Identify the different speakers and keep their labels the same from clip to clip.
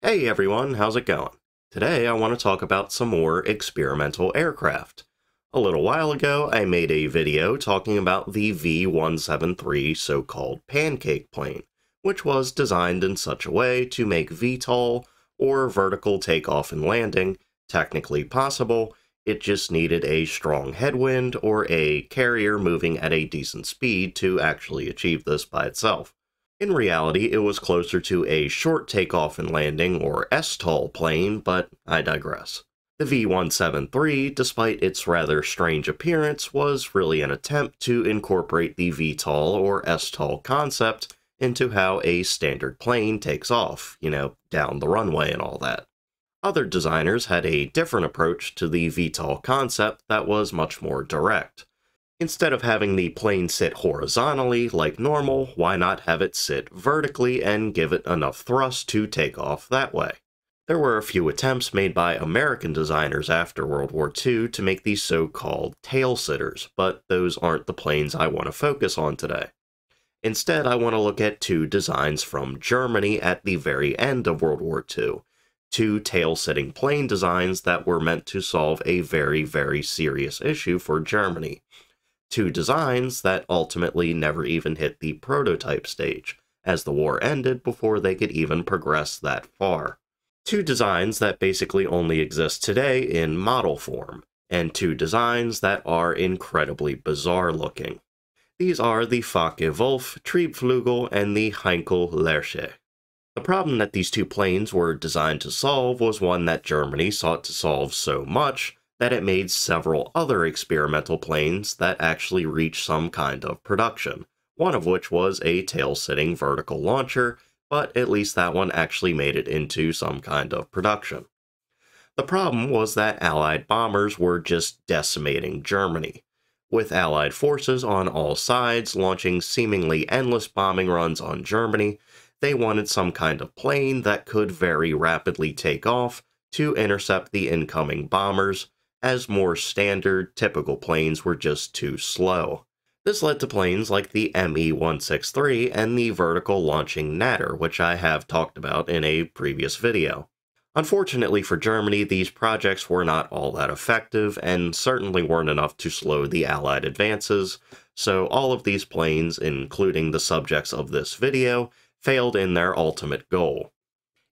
Speaker 1: Hey everyone, how's it going? Today I want to talk about some more experimental aircraft. A little while ago I made a video talking about the V-173 so-called pancake plane, which was designed in such a way to make VTOL, or vertical takeoff and landing, technically possible, it just needed a strong headwind or a carrier moving at a decent speed to actually achieve this by itself. In reality, it was closer to a short takeoff and landing, or STOL plane, but I digress. The V-173, despite its rather strange appearance, was really an attempt to incorporate the VTOL or STOL concept into how a standard plane takes off, you know, down the runway and all that. Other designers had a different approach to the VTOL concept that was much more direct. Instead of having the plane sit horizontally like normal, why not have it sit vertically and give it enough thrust to take off that way? There were a few attempts made by American designers after World War II to make these so-called tail sitters, but those aren't the planes I want to focus on today. Instead, I want to look at two designs from Germany at the very end of World War II, two tail-sitting plane designs that were meant to solve a very, very serious issue for Germany, two designs that ultimately never even hit the prototype stage, as the war ended before they could even progress that far. Two designs that basically only exist today in model form, and two designs that are incredibly bizarre looking. These are the Focke-Wulf Triebflügel and the Heinkel Lerche. The problem that these two planes were designed to solve was one that Germany sought to solve so much that it made several other experimental planes that actually reached some kind of production, one of which was a tail-sitting vertical launcher, but at least that one actually made it into some kind of production. The problem was that Allied bombers were just decimating Germany, with Allied forces on all sides launching seemingly endless bombing runs on Germany, they wanted some kind of plane that could very rapidly take off to intercept the incoming bombers, as more standard, typical planes were just too slow. This led to planes like the ME-163 and the vertical launching Natter, which I have talked about in a previous video. Unfortunately for Germany, these projects were not all that effective, and certainly weren't enough to slow the Allied advances, so all of these planes, including the subjects of this video, failed in their ultimate goal.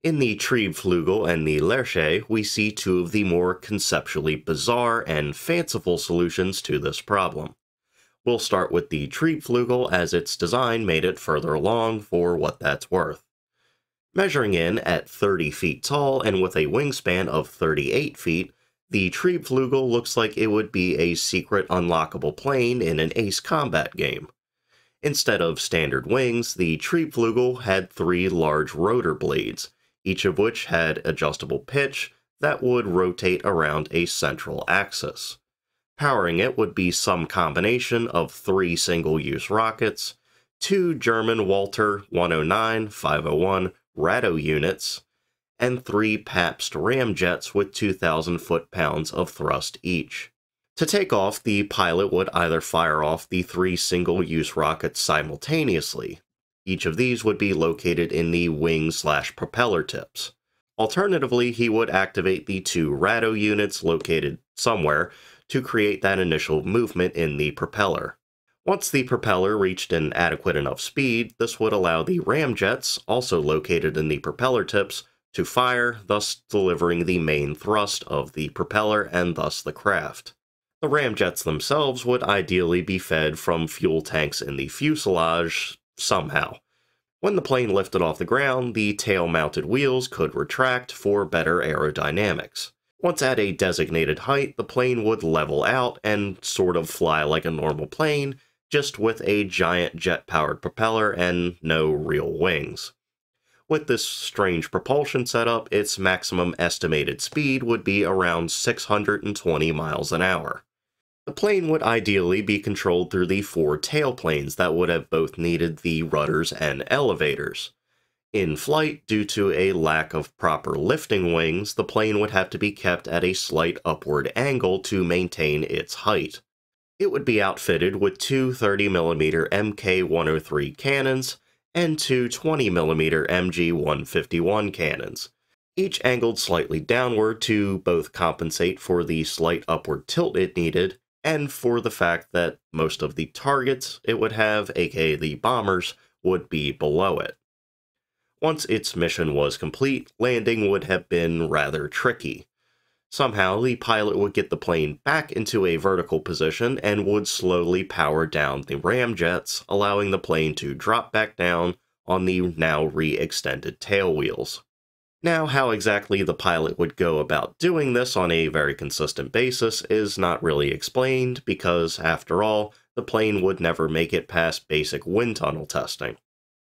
Speaker 1: In the Triebflügel and the Lerche, we see two of the more conceptually bizarre and fanciful solutions to this problem. We'll start with the Triebflügel as its design made it further along for what that's worth. Measuring in at 30 feet tall and with a wingspan of 38 feet, the Triebflügel looks like it would be a secret unlockable plane in an Ace Combat game. Instead of standard wings, the Triebflügel had three large rotor blades, each of which had adjustable pitch that would rotate around a central axis. Powering it would be some combination of three single-use rockets, two German Walter 109-501 RATO units, and three Pabst ramjets with 2,000 foot-pounds of thrust each. To take off, the pilot would either fire off the three single-use rockets simultaneously, each of these would be located in the wing slash propeller tips. Alternatively, he would activate the two RATO units located somewhere to create that initial movement in the propeller. Once the propeller reached an adequate enough speed, this would allow the ramjets, also located in the propeller tips, to fire, thus delivering the main thrust of the propeller and thus the craft. The ramjets themselves would ideally be fed from fuel tanks in the fuselage, somehow. When the plane lifted off the ground, the tail-mounted wheels could retract for better aerodynamics. Once at a designated height, the plane would level out and sort of fly like a normal plane, just with a giant jet-powered propeller and no real wings. With this strange propulsion setup, its maximum estimated speed would be around 620 miles an hour. The plane would ideally be controlled through the four tailplanes that would have both needed the rudders and elevators. In flight, due to a lack of proper lifting wings, the plane would have to be kept at a slight upward angle to maintain its height. It would be outfitted with two 30mm Mk103 cannons and two 20mm MG151 cannons, each angled slightly downward to both compensate for the slight upward tilt it needed and for the fact that most of the targets it would have, aka the bombers, would be below it. Once its mission was complete, landing would have been rather tricky. Somehow, the pilot would get the plane back into a vertical position and would slowly power down the ramjets, allowing the plane to drop back down on the now re-extended tail wheels. Now, how exactly the pilot would go about doing this on a very consistent basis is not really explained because, after all, the plane would never make it past basic wind tunnel testing.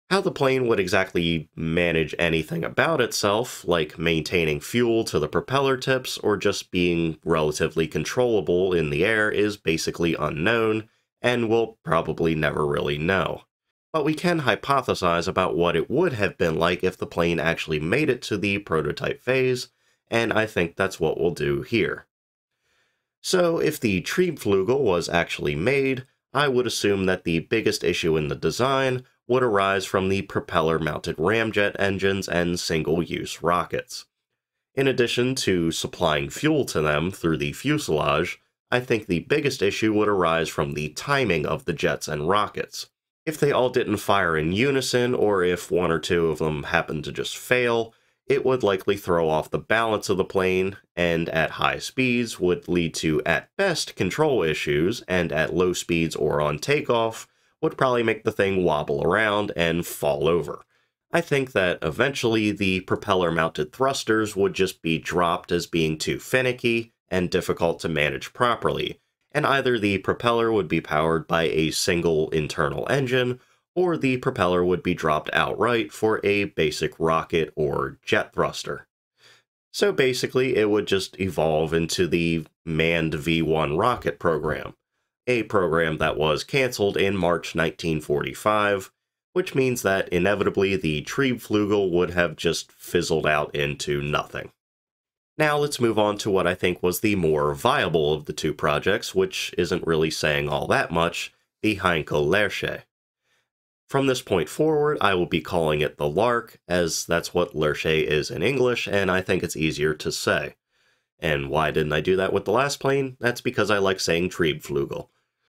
Speaker 1: How the plane would exactly manage anything about itself, like maintaining fuel to the propeller tips or just being relatively controllable in the air, is basically unknown, and we'll probably never really know but we can hypothesize about what it would have been like if the plane actually made it to the prototype phase, and I think that's what we'll do here. So if the Triebflugel was actually made, I would assume that the biggest issue in the design would arise from the propeller-mounted ramjet engines and single-use rockets. In addition to supplying fuel to them through the fuselage, I think the biggest issue would arise from the timing of the jets and rockets. If they all didn't fire in unison, or if one or two of them happened to just fail, it would likely throw off the balance of the plane, and at high speeds would lead to, at best, control issues, and at low speeds or on takeoff, would probably make the thing wobble around and fall over. I think that eventually the propeller-mounted thrusters would just be dropped as being too finicky and difficult to manage properly, and either the propeller would be powered by a single internal engine, or the propeller would be dropped outright for a basic rocket or jet thruster. So basically, it would just evolve into the manned V-1 rocket program, a program that was cancelled in March 1945, which means that inevitably the Triebflugel would have just fizzled out into nothing. Now let's move on to what I think was the more viable of the two projects, which isn't really saying all that much, the Heinkel Lerche. From this point forward, I will be calling it the Lark, as that's what Lerche is in English, and I think it's easier to say. And why didn't I do that with the last plane? That's because I like saying Triebflugel.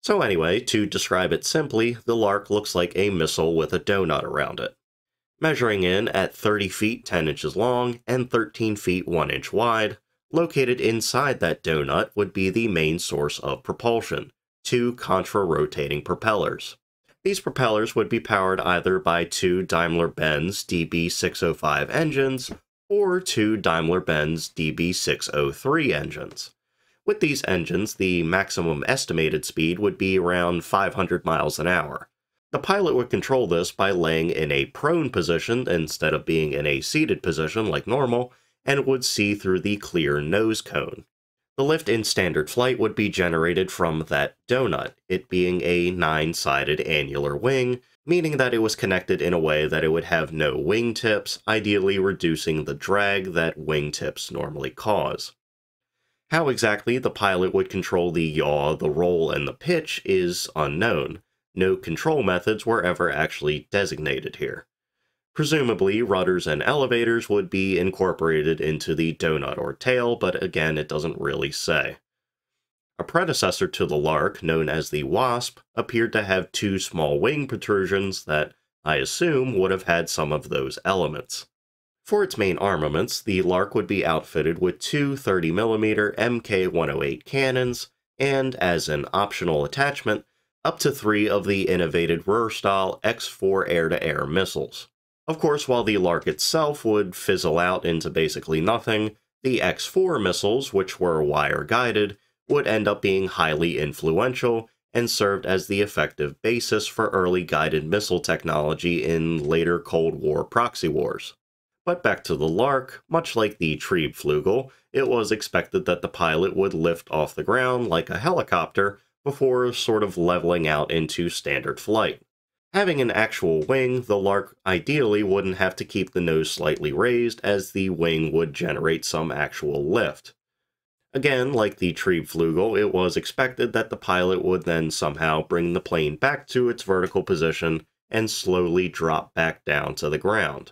Speaker 1: So anyway, to describe it simply, the Lark looks like a missile with a donut around it measuring in at 30 feet 10 inches long and 13 feet 1 inch wide. Located inside that donut would be the main source of propulsion, two contra-rotating propellers. These propellers would be powered either by two Daimler-Benz DB605 engines or two Daimler-Benz DB603 engines. With these engines, the maximum estimated speed would be around 500 miles an hour, the pilot would control this by laying in a prone position instead of being in a seated position like normal, and would see through the clear nose cone. The lift in standard flight would be generated from that donut, it being a nine-sided annular wing, meaning that it was connected in a way that it would have no wingtips, ideally reducing the drag that wingtips normally cause. How exactly the pilot would control the yaw, the roll, and the pitch is unknown, no control methods were ever actually designated here. Presumably, rudders and elevators would be incorporated into the donut or tail, but again, it doesn't really say. A predecessor to the Lark, known as the Wasp, appeared to have two small wing protrusions that, I assume, would have had some of those elements. For its main armaments, the Lark would be outfitted with two 30mm Mk108 cannons, and, as an optional attachment, up to three of the innovated Ruhrstahl X-4 air-to-air missiles. Of course, while the Lark itself would fizzle out into basically nothing, the X-4 missiles, which were wire-guided, would end up being highly influential and served as the effective basis for early guided missile technology in later Cold War proxy wars. But back to the Lark, much like the Triebflugel, it was expected that the pilot would lift off the ground like a helicopter before sort of leveling out into standard flight. Having an actual wing, the Lark ideally wouldn't have to keep the nose slightly raised as the wing would generate some actual lift. Again, like the Triebflugel, it was expected that the pilot would then somehow bring the plane back to its vertical position and slowly drop back down to the ground.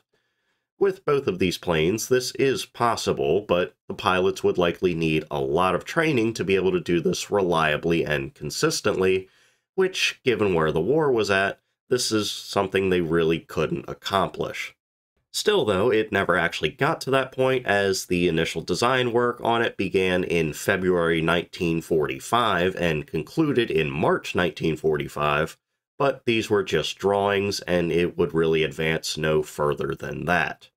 Speaker 1: With both of these planes, this is possible, but the pilots would likely need a lot of training to be able to do this reliably and consistently, which, given where the war was at, this is something they really couldn't accomplish. Still, though, it never actually got to that point as the initial design work on it began in February 1945 and concluded in March 1945, but these were just drawings and it would really advance no further than that.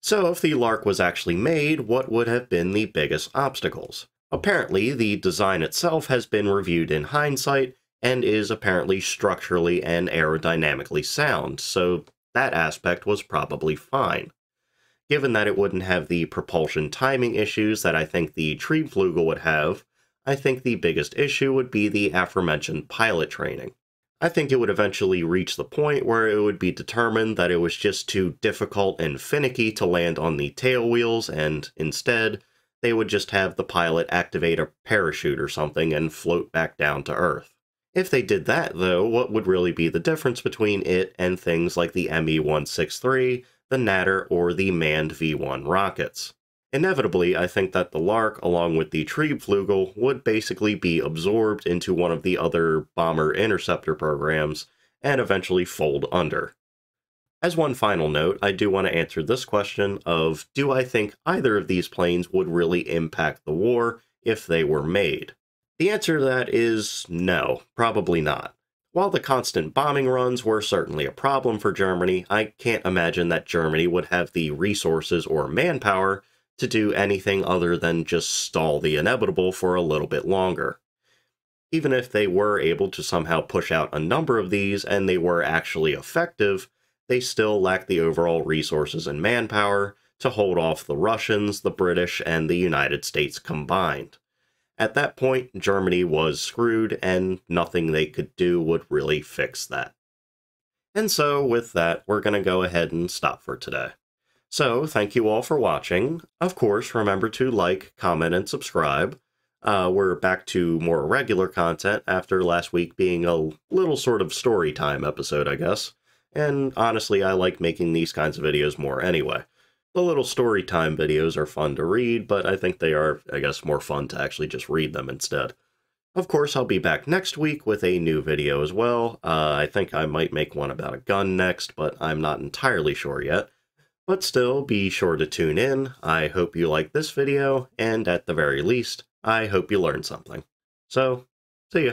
Speaker 1: So if the Lark was actually made, what would have been the biggest obstacles? Apparently, the design itself has been reviewed in hindsight and is apparently structurally and aerodynamically sound, so that aspect was probably fine. Given that it wouldn't have the propulsion timing issues that I think the Triebflugel would have, I think the biggest issue would be the aforementioned pilot training. I think it would eventually reach the point where it would be determined that it was just too difficult and finicky to land on the tail wheels, and instead, they would just have the pilot activate a parachute or something and float back down to Earth. If they did that, though, what would really be the difference between it and things like the ME 163, the Natter, or the manned V 1 rockets? Inevitably, I think that the Lark, along with the Triebflugel, would basically be absorbed into one of the other bomber interceptor programs and eventually fold under. As one final note, I do want to answer this question of do I think either of these planes would really impact the war if they were made? The answer to that is no, probably not. While the constant bombing runs were certainly a problem for Germany, I can't imagine that Germany would have the resources or manpower to do anything other than just stall the inevitable for a little bit longer. Even if they were able to somehow push out a number of these and they were actually effective, they still lack the overall resources and manpower to hold off the Russians, the British, and the United States combined. At that point, Germany was screwed, and nothing they could do would really fix that. And so, with that, we're going to go ahead and stop for today. So, thank you all for watching. Of course, remember to like, comment, and subscribe. Uh, we're back to more regular content after last week being a little sort of story time episode, I guess. And honestly, I like making these kinds of videos more anyway. The little story time videos are fun to read, but I think they are, I guess, more fun to actually just read them instead. Of course, I'll be back next week with a new video as well. Uh, I think I might make one about a gun next, but I'm not entirely sure yet. But still, be sure to tune in. I hope you like this video, and at the very least, I hope you learned something. So, see ya.